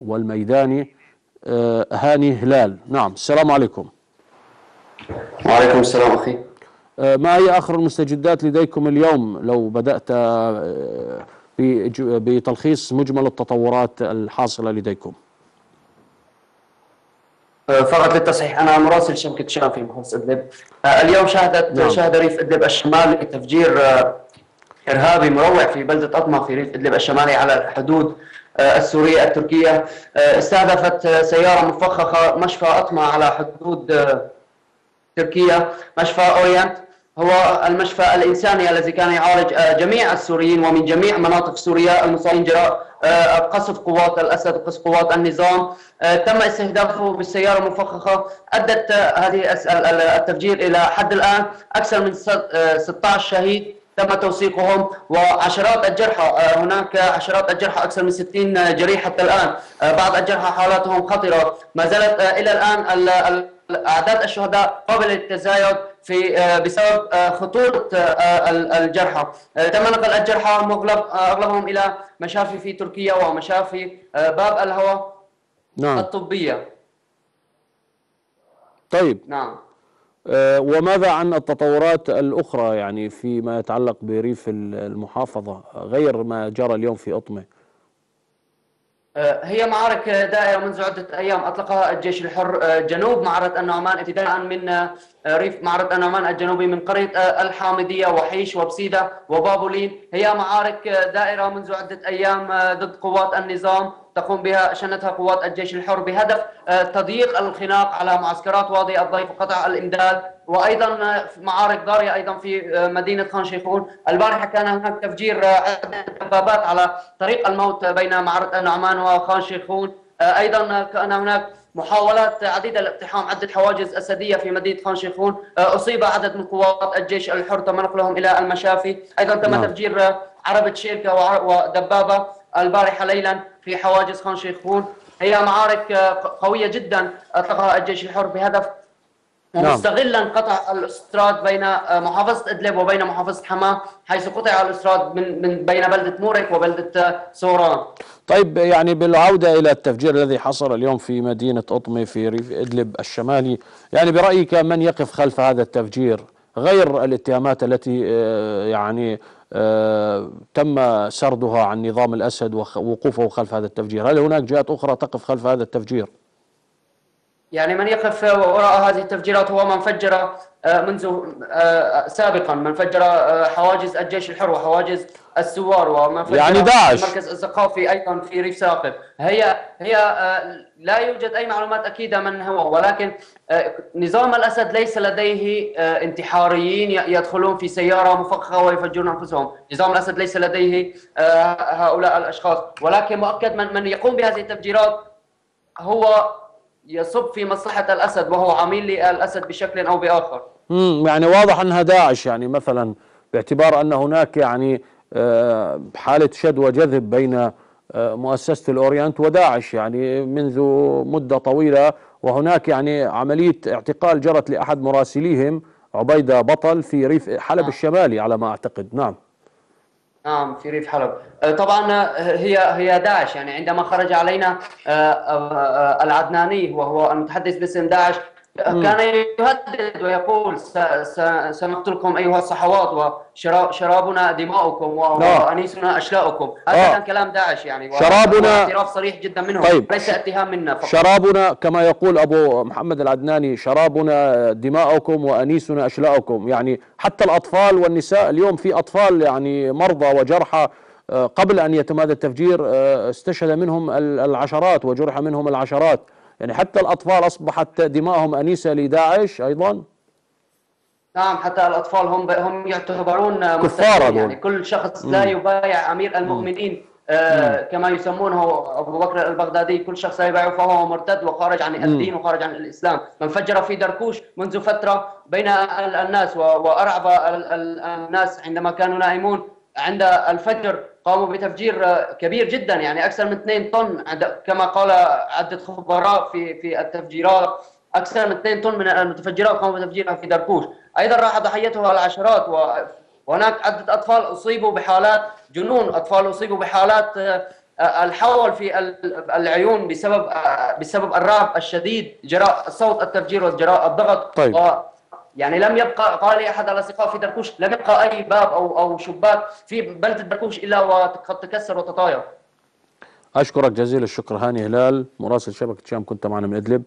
والميداني آه، هاني هلال. نعم السلام عليكم. وعليكم السلام أخي. آه، ما هي آخر المستجدات لديكم اليوم لو بدأت آه، بتلخيص مجمل التطورات الحاصلة لديكم؟ فقط للتصحيح أنا مراسل شبكة شام في محافظة إدلب. آه، اليوم شهدت نعم. شهد ريف إدلب الشمالي تفجير إرهابي مروع في بلدة أطمة في ريف إدلب الشمالي على الحدود السورية التركية. آه، استهدفت آه، سيارة مفخخة مشفى أطمة على حدود آه، تركيا. مشفى أورينت هو المشفى الإنساني الذي كان يعالج آه، جميع السوريين ومن جميع مناطق سوريا. المصابين جراء آه، قصف قوات الأسد وقصف قوات النظام. آه، تم استهدافه بالسيارة المفخخة. أدت آه، هذه التفجير إلى حد الآن أكثر من ست- آه، 16 شهيد. تم توثيقهم وعشرات الجرحى آه، هناك عشرات الجرحى أكثر من 60 جريح حتى الآن. آه، بعض الجرحى حالاتهم خطرة. ما زالت آه، إلى الآن ال- ال- اعداد الشهداء قابله للتزايد في بسبب خطورة ال- الجرحى. تم نقل الجرحى مغلب أغلبهم إلى مشافي في تركيا ومشافي باب الهوى نعم. الطبية. طيب. نعم. وماذا عن التطورات الأخرى يعني فيما يتعلق بريف ال- المحافظة غير ما جرى اليوم في أطمة؟ آه، هي معارك دائرة منذ عدة أيام أطلقها الجيش الحر آه، جنوب معرة النعمان ابتداء من آه، ريف معرة النعمان الجنوبي من قرية آه، الحامدية وحيش وبسيدة وبابولين. هي معارك آه، دائرة منذ عدة أيام آه، ضد قوات النظام تقوم بها شنتها قوات الجيش الحر بهدف آه، تضييق الخناق على معسكرات وادي الضيف وقطع الإمداد. وأيضا آه، معارك ضارية أيضا في آه، مدينة خان شيخون. البارحة كان هناك تفجير عدة دبابات على طريق الموت بين معرة النعمان وخان شيخون. أيضا كان هناك محاولات عديده لاقتحام عدة حواجز أسدية في مدينة خان شيخون. أصيب عدد من قوات الجيش الحر تم نقلهم إلى المشافي. أيضا تم نعم. تفجير عربة شيركة وع- ودبابه البارحة ليلا. في حواجز خان شيخون هي معارك آه، قوية جدا اطلقها الجيش الحر بهدف نعم. مستغلا قطع الأستراد بين آه، محافظة إدلب وبين محافظة حماة حيث قطع الأستراد من من بين بلدة مورك وبلدة آه، سوران طيب يعني بالعودة إلى التفجير الذي حصل اليوم في مدينة أطمة في ريف إدلب الشمالي يعني برأيك من يقف خلف هذا التفجير غير الاتهامات التي آه، يعني آه، تم سردها عن نظام الأسد ووقوفه خلف هذا التفجير. هل هناك جهات أخرى تقف خلف هذا التفجير؟ يعني من يقف وراء هذه التفجيرات هو من فجر آه، منذ آه، سابقا من فجر آه، حواجز الجيش الحر وحواجز السوار ومن فجر يعني داعش. المركز الثقافي أيضا في ريف ساقب هي هي لا يوجد أي معلومات أكيدة من هو ولكن نظام الأسد ليس لديه انتحاريين يدخلون في سيارة مفخخة ويفجرون أنفسهم، نظام الأسد ليس لديه هؤلاء الأشخاص. ولكن مؤكد من من يقوم بهذه التفجيرات هو يصب في مصلحة الأسد وهو عميل للأسد بشكل أو بآخر. مم يعني واضح أنها داعش يعني مثلا باعتبار أن هناك يعني آه، حالة شد وجذب بين آه، مؤسسة الأورينت وداعش يعني منذ مدة طويلة وهناك يعني عملية اعتقال جرت لأحد مراسليهم عبيدة بطل في ريف حلب نعم. الشمالي على ما أعتقد. نعم. نعم في ريف حلب. آه، طبعا آه، هي هي داعش. يعني عندما خرج علينا آه، العدناني وهو المتحدث باسم داعش كان يهدد ويقول سنقتلكم أيها الصحوات وشرابنا دماؤكم. وأنيسنا أشلاؤكم هذا آه. كان كلام داعش يعني شرابنا- اعتراف صريح جدا منهم طيب. ليس اتهام منا فقط شرابنا كما يقول أبو محمد العدناني شرابنا دماؤكم وأنيسنا أشلاؤكم يعني حتى الأطفال والنساء اليوم في أطفال يعني مرضى وجرحى آه، قبل أن يتم هذا التفجير آه، استشهد منهم ال- العشرات وجرح منهم العشرات يعني حتى الأطفال أصبحت دماءهم أنيسة لداعش أيضا. نعم حتى الأطفال هم هم يعتبرون كفار. يعني كل شخص لا يبايع أمير المؤمنين آه كما يسمونه أبو بكر البغدادي كل شخص لا يبايعه فهو مرتد وخارج عن الدين وخارج عن الإسلام. من فجر في دركوش منذ فترة بين ال- الناس و- وأرعب ال- ال- الناس عندما كانوا نائمون. عند الفجر قاموا بتفجير كبير جدا يعني أكثر من 2 طن عند- كما قال عدة خبراء في في التفجيرات أكثر من 2 طن من المتفجرات قاموا بتفجيرها في دركوش أيضا راح ضحيتها العشرات و- وهناك عدة أطفال أصيبوا بحالات جنون أطفال أصيبوا بحالات آه، الحول في ال- العيون بسبب آه، بسبب الرعب الشديد جراء صوت التفجير وجراء الضغط طيب. يعني لم يبقى قال لي احد الاصدقاء في دركوش لم يبقى أي باب أو أو شباك في بلدة دركوش إلا وقد تكسر وتطاير. أشكرك جزيل الشكر هاني هلال مراسل شبكة شام كنت معنا من إدلب.